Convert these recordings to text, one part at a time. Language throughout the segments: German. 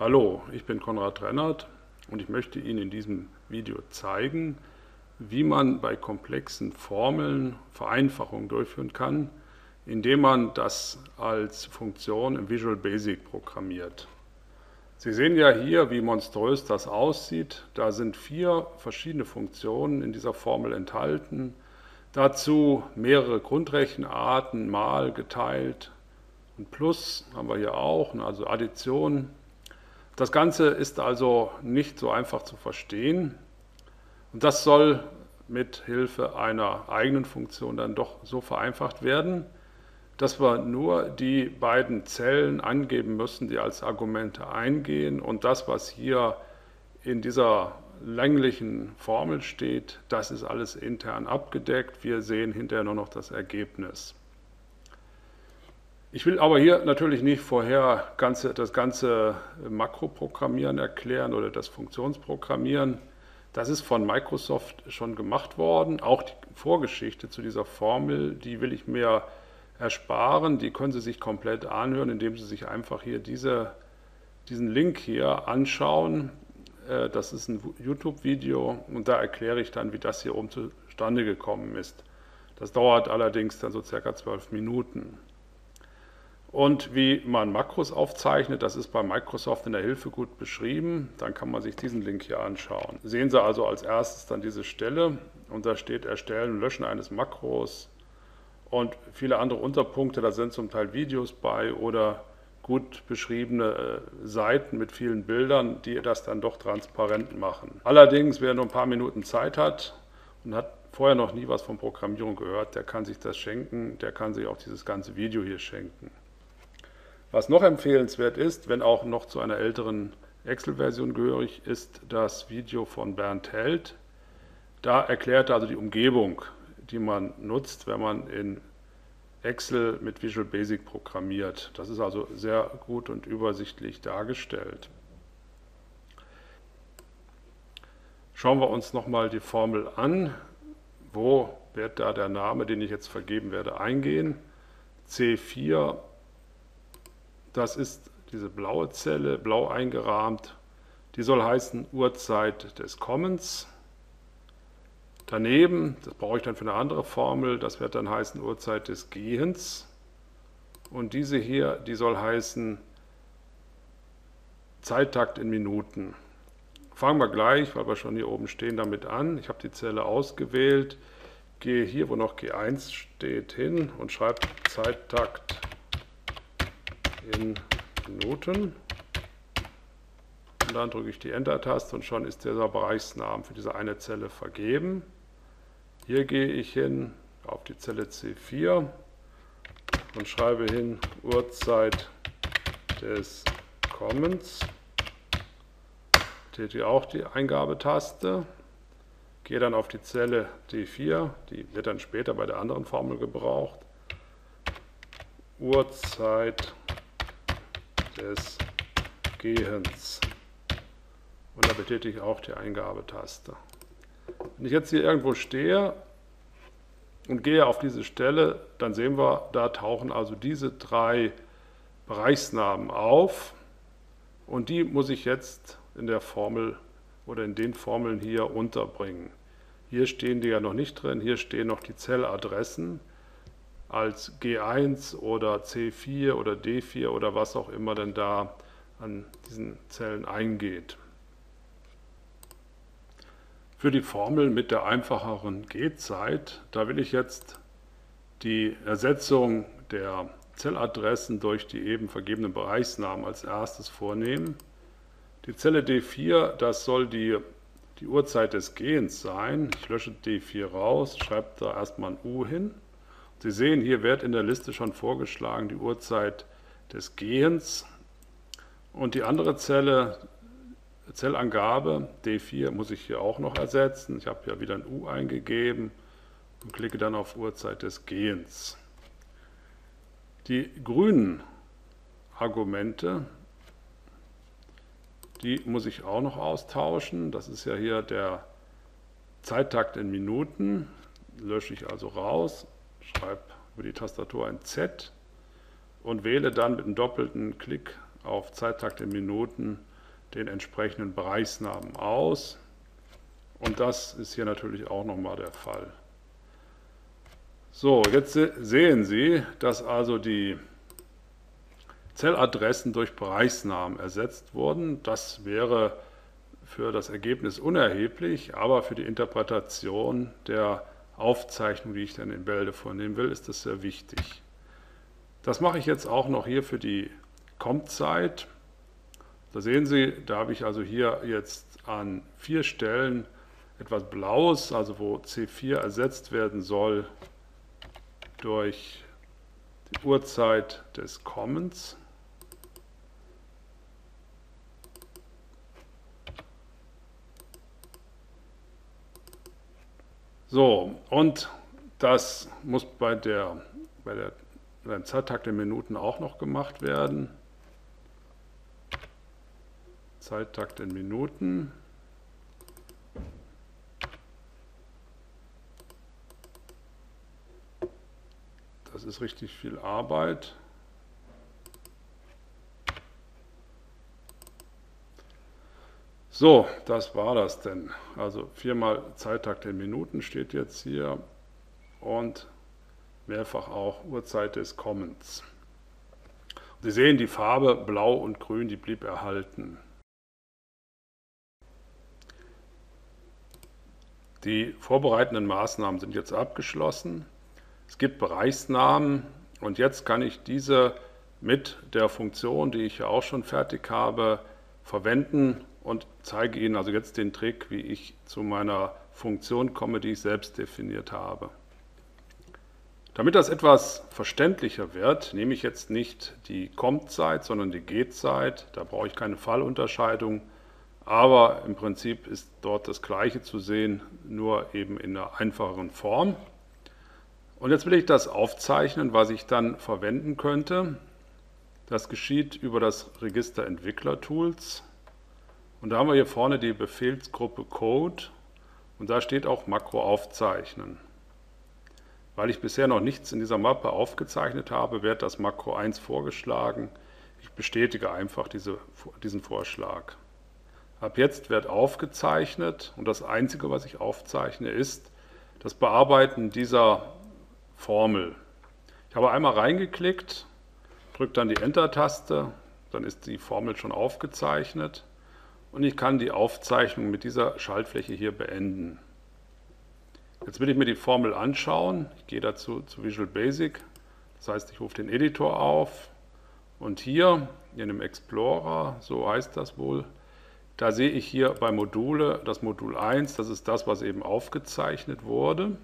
Hallo, ich bin Konrad Rennert und ich möchte Ihnen in diesem Video zeigen, wie man bei komplexen Formeln Vereinfachungen durchführen kann, indem man das als Funktion im Visual Basic programmiert. Sie sehen ja hier, wie monströs das aussieht. Da sind vier verschiedene Funktionen in dieser Formel enthalten. Dazu mehrere Grundrechenarten, mal, geteilt und plus haben wir hier auch, also Addition, das Ganze ist also nicht so einfach zu verstehen und das soll mit Hilfe einer eigenen Funktion dann doch so vereinfacht werden, dass wir nur die beiden Zellen angeben müssen, die als Argumente eingehen und das, was hier in dieser länglichen Formel steht, das ist alles intern abgedeckt. Wir sehen hinterher nur noch das Ergebnis. Ich will aber hier natürlich nicht vorher ganze, das ganze Makroprogrammieren erklären oder das Funktionsprogrammieren. Das ist von Microsoft schon gemacht worden. Auch die Vorgeschichte zu dieser Formel, die will ich mir ersparen. Die können Sie sich komplett anhören, indem Sie sich einfach hier diese, diesen Link hier anschauen. Äh, das ist ein YouTube-Video und da erkläre ich dann, wie das hier oben zustande gekommen ist. Das dauert allerdings dann so circa zwölf Minuten. Und wie man Makros aufzeichnet, das ist bei Microsoft in der Hilfe gut beschrieben. Dann kann man sich diesen Link hier anschauen. Sehen Sie also als erstes dann diese Stelle und da steht Erstellen und Löschen eines Makros und viele andere Unterpunkte. Da sind zum Teil Videos bei oder gut beschriebene äh, Seiten mit vielen Bildern, die das dann doch transparent machen. Allerdings, wer nur ein paar Minuten Zeit hat und hat vorher noch nie was von Programmierung gehört, der kann sich das schenken, der kann sich auch dieses ganze Video hier schenken. Was noch empfehlenswert ist, wenn auch noch zu einer älteren Excel-Version gehörig, ist das Video von Bernd Held. Da erklärt er also die Umgebung, die man nutzt, wenn man in Excel mit Visual Basic programmiert. Das ist also sehr gut und übersichtlich dargestellt. Schauen wir uns nochmal die Formel an. Wo wird da der Name, den ich jetzt vergeben werde, eingehen? C4 das ist diese blaue Zelle, blau eingerahmt. Die soll heißen Uhrzeit des Kommens. Daneben, das brauche ich dann für eine andere Formel, das wird dann heißen Uhrzeit des Gehens. Und diese hier, die soll heißen Zeittakt in Minuten. Fangen wir gleich, weil wir schon hier oben stehen, damit an. Ich habe die Zelle ausgewählt, gehe hier, wo noch G1 steht, hin und schreibe Zeittakt in Minuten. Und dann drücke ich die Enter-Taste und schon ist dieser Bereichsnamen für diese eine Zelle vergeben. Hier gehe ich hin auf die Zelle C4 und schreibe hin Uhrzeit des Kommens. Tätige auch die Eingabetaste. Gehe dann auf die Zelle D4, die wird dann später bei der anderen Formel gebraucht. Uhrzeit des Gehens. Und da betätige ich auch die Eingabetaste. Wenn ich jetzt hier irgendwo stehe und gehe auf diese Stelle, dann sehen wir, da tauchen also diese drei Bereichsnamen auf und die muss ich jetzt in der Formel oder in den Formeln hier unterbringen. Hier stehen die ja noch nicht drin, hier stehen noch die Zelladressen als G1 oder C4 oder D4 oder was auch immer denn da an diesen Zellen eingeht. Für die Formel mit der einfacheren G-Zeit, da will ich jetzt die Ersetzung der Zelladressen durch die eben vergebenen Bereichsnamen als erstes vornehmen. Die Zelle D4, das soll die, die Uhrzeit des Gehens sein. Ich lösche D4 raus, schreibe da erstmal ein U hin. Sie sehen, hier wird in der Liste schon vorgeschlagen die Uhrzeit des Gehens und die andere Zelle, Zellangabe D4 muss ich hier auch noch ersetzen. Ich habe ja wieder ein U eingegeben und klicke dann auf Uhrzeit des Gehens. Die grünen Argumente, die muss ich auch noch austauschen. Das ist ja hier der Zeittakt in Minuten. Lösche ich also raus schreibe über die Tastatur ein Z und wähle dann mit einem doppelten Klick auf Zeittakt in Minuten den entsprechenden Bereichsnamen aus. Und das ist hier natürlich auch nochmal der Fall. So, jetzt sehen Sie, dass also die Zelladressen durch Bereichsnamen ersetzt wurden. Das wäre für das Ergebnis unerheblich, aber für die Interpretation der Aufzeichnung, die ich dann in Bälde vornehmen will, ist das sehr wichtig. Das mache ich jetzt auch noch hier für die Kommt-Zeit. Da sehen Sie, da habe ich also hier jetzt an vier Stellen etwas Blaues, also wo C4 ersetzt werden soll durch die Uhrzeit des Kommens. So, und das muss bei, der, bei der, beim Zeittakt in Minuten auch noch gemacht werden. Zeittakt in Minuten. Das ist richtig viel Arbeit. So, das war das denn. Also viermal Zeittakt in Minuten steht jetzt hier und mehrfach auch Uhrzeit des Kommens. Sie sehen, die Farbe Blau und Grün, die blieb erhalten. Die vorbereitenden Maßnahmen sind jetzt abgeschlossen. Es gibt Bereichsnamen und jetzt kann ich diese mit der Funktion, die ich ja auch schon fertig habe, verwenden und zeige Ihnen also jetzt den Trick, wie ich zu meiner Funktion komme, die ich selbst definiert habe. Damit das etwas verständlicher wird, nehme ich jetzt nicht die Kommt-Zeit, sondern die Geht-Zeit. Da brauche ich keine Fallunterscheidung, aber im Prinzip ist dort das Gleiche zu sehen, nur eben in einer einfacheren Form. Und jetzt will ich das aufzeichnen, was ich dann verwenden könnte. Das geschieht über das Register Entwickler Tools. Und da haben wir hier vorne die Befehlsgruppe Code und da steht auch Makro aufzeichnen. Weil ich bisher noch nichts in dieser Mappe aufgezeichnet habe, wird das Makro 1 vorgeschlagen. Ich bestätige einfach diese, diesen Vorschlag. Ab jetzt wird aufgezeichnet und das Einzige, was ich aufzeichne, ist das Bearbeiten dieser Formel. Ich habe einmal reingeklickt, drücke dann die Enter-Taste, dann ist die Formel schon aufgezeichnet und ich kann die Aufzeichnung mit dieser Schaltfläche hier beenden. Jetzt will ich mir die Formel anschauen. Ich gehe dazu zu Visual Basic. Das heißt, ich rufe den Editor auf und hier in dem Explorer, so heißt das wohl, da sehe ich hier bei Module das Modul 1, das ist das, was eben aufgezeichnet wurde.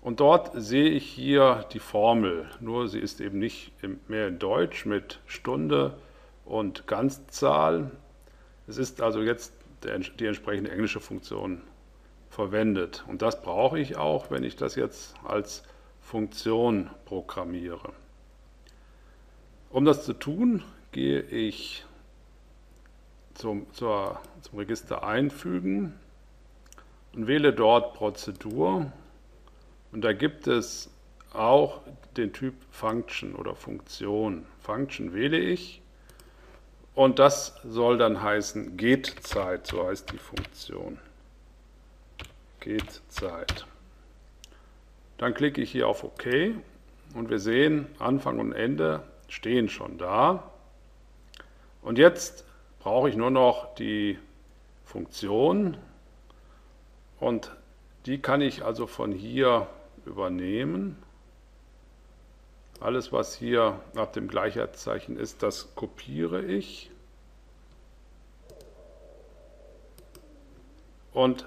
Und dort sehe ich hier die Formel, nur sie ist eben nicht mehr in Deutsch mit Stunde und Ganzzahl, es ist also jetzt die entsprechende englische Funktion verwendet. Und das brauche ich auch, wenn ich das jetzt als Funktion programmiere. Um das zu tun, gehe ich zum, zur, zum Register Einfügen und wähle dort Prozedur. Und da gibt es auch den Typ Function oder Funktion. Function wähle ich und das soll dann heißen Geht-Zeit, so heißt die Funktion. Geht-Zeit. Dann klicke ich hier auf OK und wir sehen, Anfang und Ende stehen schon da. Und jetzt brauche ich nur noch die Funktion und die kann ich also von hier übernehmen. Alles, was hier nach dem Gleichheitszeichen ist, das kopiere ich. Und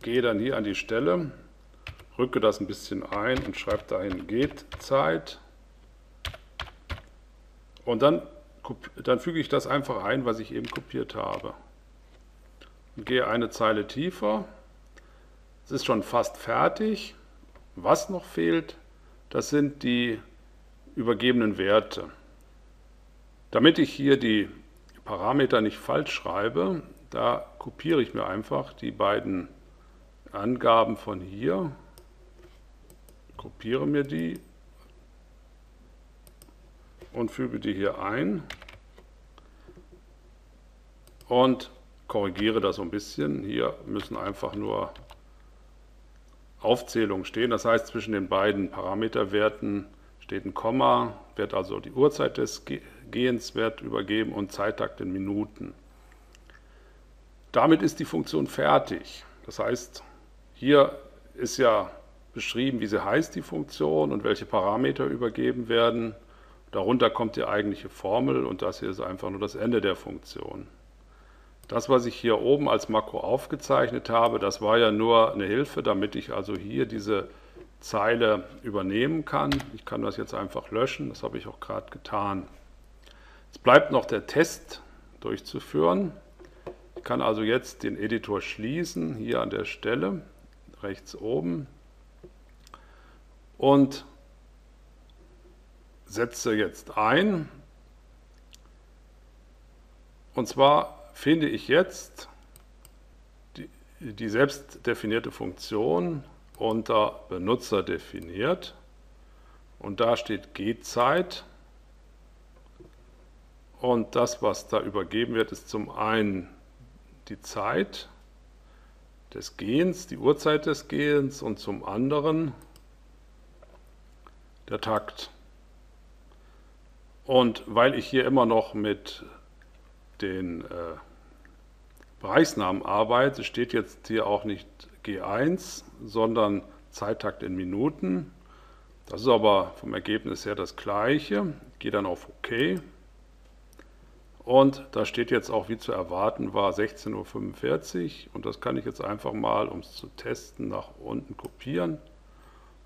gehe dann hier an die Stelle, rücke das ein bisschen ein und schreibe dahin geht Zeit. Und dann, dann füge ich das einfach ein, was ich eben kopiert habe. Und gehe eine Zeile tiefer. Es ist schon fast fertig. Was noch fehlt, das sind die übergebenen Werte. Damit ich hier die Parameter nicht falsch schreibe, da kopiere ich mir einfach die beiden Angaben von hier, kopiere mir die und füge die hier ein. und korrigiere das so ein bisschen. Hier müssen einfach nur Aufzählungen stehen. Das heißt, zwischen den beiden Parameterwerten steht ein Komma, wird also die Uhrzeit des Gehens wird übergeben und Zeittakt in Minuten. Damit ist die Funktion fertig. Das heißt, hier ist ja beschrieben, wie sie heißt, die Funktion und welche Parameter übergeben werden. Darunter kommt die eigentliche Formel und das hier ist einfach nur das Ende der Funktion. Das, was ich hier oben als Makro aufgezeichnet habe, das war ja nur eine Hilfe, damit ich also hier diese Zeile übernehmen kann. Ich kann das jetzt einfach löschen, das habe ich auch gerade getan. Es bleibt noch der Test durchzuführen. Ich kann also jetzt den Editor schließen, hier an der Stelle, rechts oben, und setze jetzt ein. Und zwar finde ich jetzt die, die selbst definierte Funktion unter Benutzer definiert. Und da steht Gehzeit. Und das, was da übergeben wird, ist zum einen die Zeit des Gehens, die Uhrzeit des Gehens und zum anderen der Takt. Und weil ich hier immer noch mit den äh, Bereichsnamen arbeite, steht jetzt hier auch nicht G1, sondern Zeittakt in Minuten. Das ist aber vom Ergebnis her das gleiche. Ich gehe dann auf OK. Und da steht jetzt auch, wie zu erwarten war, 16.45 Uhr. Und das kann ich jetzt einfach mal, um es zu testen, nach unten kopieren.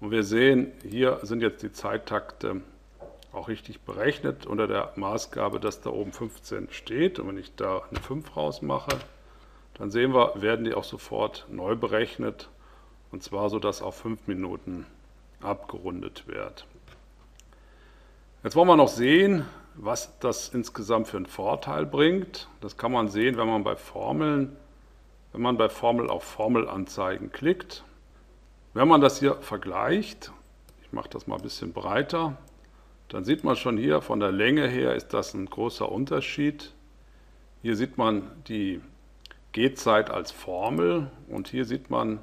Und wir sehen, hier sind jetzt die Zeittakte auch richtig berechnet unter der Maßgabe, dass da oben 15 steht. Und wenn ich da eine 5 rausmache, dann sehen wir, werden die auch sofort neu berechnet. Und zwar so, dass auf 5 Minuten abgerundet wird. Jetzt wollen wir noch sehen, was das insgesamt für einen Vorteil bringt. Das kann man sehen, wenn man bei Formeln, wenn man bei Formel auf Formelanzeigen klickt. Wenn man das hier vergleicht, ich mache das mal ein bisschen breiter, dann sieht man schon hier von der Länge her ist das ein großer Unterschied. Hier sieht man die Gehzeit als Formel und hier sieht man,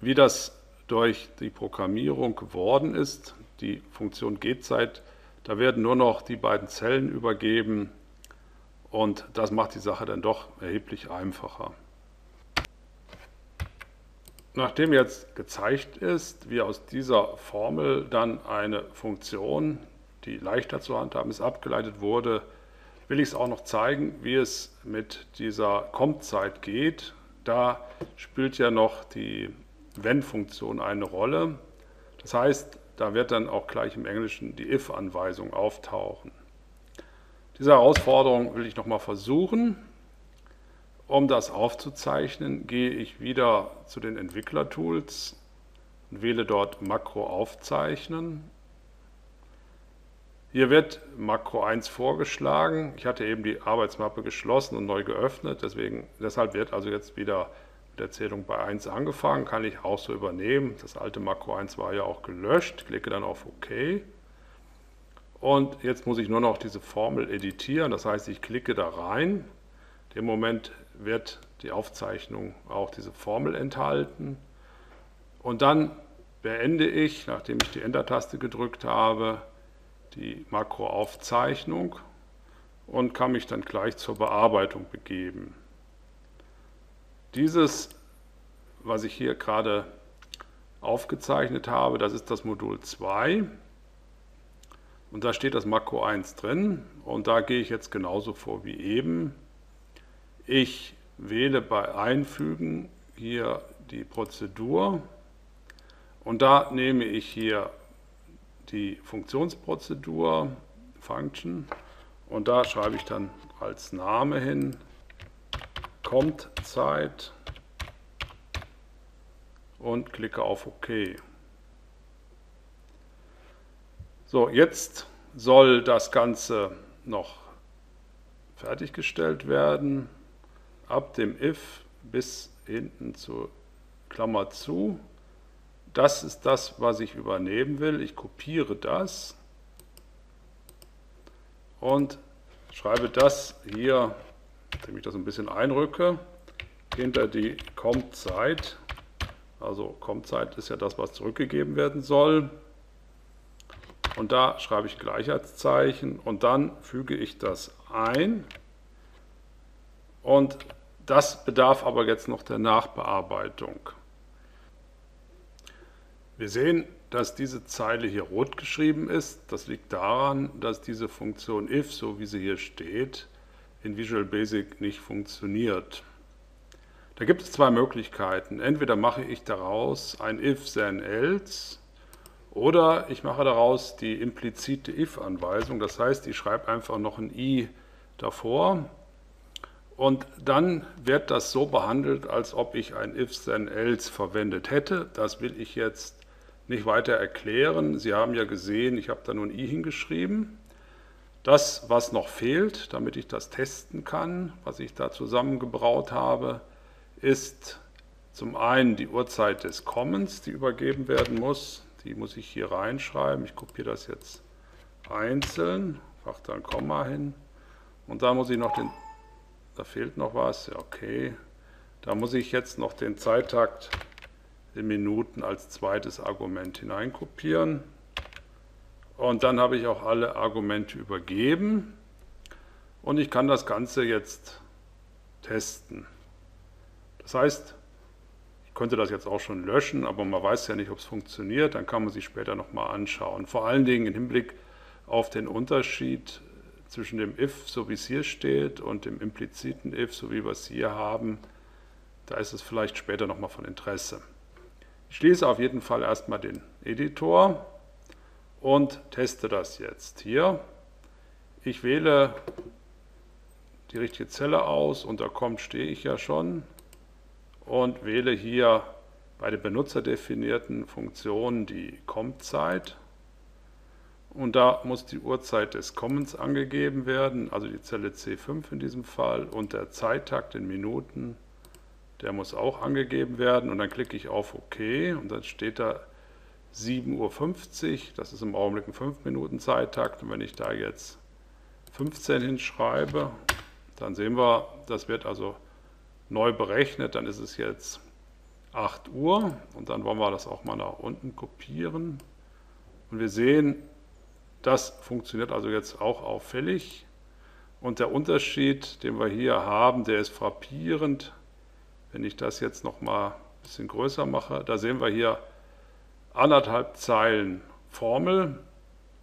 wie das durch die Programmierung geworden ist. Die Funktion Gehzeit, da werden nur noch die beiden Zellen übergeben und das macht die Sache dann doch erheblich einfacher. Nachdem jetzt gezeigt ist, wie aus dieser Formel dann eine Funktion, die leichter zu handhaben ist, abgeleitet wurde, will ich es auch noch zeigen, wie es mit dieser Kommt-Zeit geht. Da spielt ja noch die Wenn-Funktion eine Rolle. Das heißt, da wird dann auch gleich im Englischen die if-Anweisung auftauchen. Diese Herausforderung will ich nochmal versuchen. Um das aufzuzeichnen, gehe ich wieder zu den Entwicklertools und wähle dort Makro aufzeichnen. Hier wird Makro 1 vorgeschlagen. Ich hatte eben die Arbeitsmappe geschlossen und neu geöffnet, deswegen, deshalb wird also jetzt wieder mit der Zählung bei 1 angefangen, kann ich auch so übernehmen. Das alte Makro 1 war ja auch gelöscht, klicke dann auf OK. Und jetzt muss ich nur noch diese Formel editieren, das heißt, ich klicke da rein. Im Moment wird die Aufzeichnung auch diese Formel enthalten. Und dann beende ich, nachdem ich die Enter-Taste gedrückt habe, die Makroaufzeichnung und kann mich dann gleich zur Bearbeitung begeben. Dieses, was ich hier gerade aufgezeichnet habe, das ist das Modul 2 und da steht das Makro 1 drin und da gehe ich jetzt genauso vor wie eben. Ich wähle bei Einfügen hier die Prozedur und da nehme ich hier die Funktionsprozedur, Function, und da schreibe ich dann als Name hin, kommt Zeit und klicke auf OK. So, jetzt soll das Ganze noch fertiggestellt werden ab dem if bis hinten zur Klammer zu. Das ist das, was ich übernehmen will. Ich kopiere das und schreibe das hier, indem ich das ein bisschen einrücke, hinter die Kommt-Zeit. Also Kommt-Zeit ist ja das, was zurückgegeben werden soll. Und da schreibe ich Gleichheitszeichen und dann füge ich das ein. Und das bedarf aber jetzt noch der Nachbearbeitung. Wir sehen, dass diese Zeile hier rot geschrieben ist. Das liegt daran, dass diese Funktion if, so wie sie hier steht, in Visual Basic nicht funktioniert. Da gibt es zwei Möglichkeiten. Entweder mache ich daraus ein if, then, else oder ich mache daraus die implizite if-Anweisung. Das heißt, ich schreibe einfach noch ein i davor und dann wird das so behandelt, als ob ich ein if, then, else verwendet hätte. Das will ich jetzt nicht weiter erklären. Sie haben ja gesehen, ich habe da nur ein i hingeschrieben. Das, was noch fehlt, damit ich das testen kann, was ich da zusammengebraut habe, ist zum einen die Uhrzeit des Kommens, die übergeben werden muss. Die muss ich hier reinschreiben. Ich kopiere das jetzt einzeln, mache da ein Komma hin. Und da muss ich noch den, da fehlt noch was, ja okay. Da muss ich jetzt noch den Zeittakt Minuten als zweites Argument hineinkopieren. Und dann habe ich auch alle Argumente übergeben und ich kann das Ganze jetzt testen. Das heißt, ich könnte das jetzt auch schon löschen, aber man weiß ja nicht, ob es funktioniert, dann kann man sich später nochmal anschauen. Vor allen Dingen im Hinblick auf den Unterschied zwischen dem if, so wie es hier steht, und dem impliziten if, so wie wir es hier haben, da ist es vielleicht später nochmal von Interesse. Schließe auf jeden Fall erstmal den Editor und teste das jetzt hier. Ich wähle die richtige Zelle aus, unter kommt stehe ich ja schon und wähle hier bei den benutzerdefinierten Funktionen die Kommt-Zeit und da muss die Uhrzeit des Kommens angegeben werden, also die Zelle C5 in diesem Fall und der Zeittakt in Minuten der muss auch angegeben werden. Und dann klicke ich auf OK. Und dann steht da 7.50 Uhr, das ist im Augenblick ein 5 Minuten Zeittakt. Und wenn ich da jetzt 15 hinschreibe, dann sehen wir, das wird also neu berechnet, dann ist es jetzt 8 Uhr. Und dann wollen wir das auch mal nach unten kopieren. Und wir sehen, das funktioniert also jetzt auch auffällig. Und der Unterschied, den wir hier haben, der ist frappierend, wenn ich das jetzt noch mal ein bisschen größer mache, da sehen wir hier anderthalb Zeilen Formel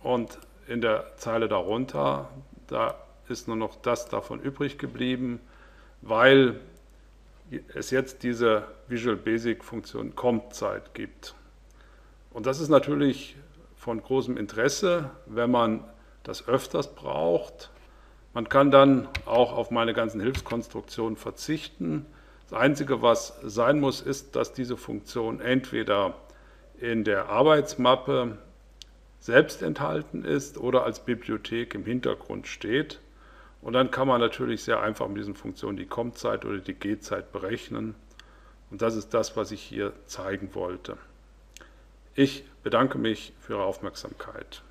und in der Zeile darunter, da ist nur noch das davon übrig geblieben, weil es jetzt diese Visual Basic Funktion Kommt-Zeit gibt. Und das ist natürlich von großem Interesse, wenn man das öfters braucht. Man kann dann auch auf meine ganzen Hilfskonstruktionen verzichten das Einzige, was sein muss, ist, dass diese Funktion entweder in der Arbeitsmappe selbst enthalten ist oder als Bibliothek im Hintergrund steht. Und dann kann man natürlich sehr einfach mit diesen Funktionen die Kommt-Zeit oder die G-Zeit berechnen. Und das ist das, was ich hier zeigen wollte. Ich bedanke mich für Ihre Aufmerksamkeit.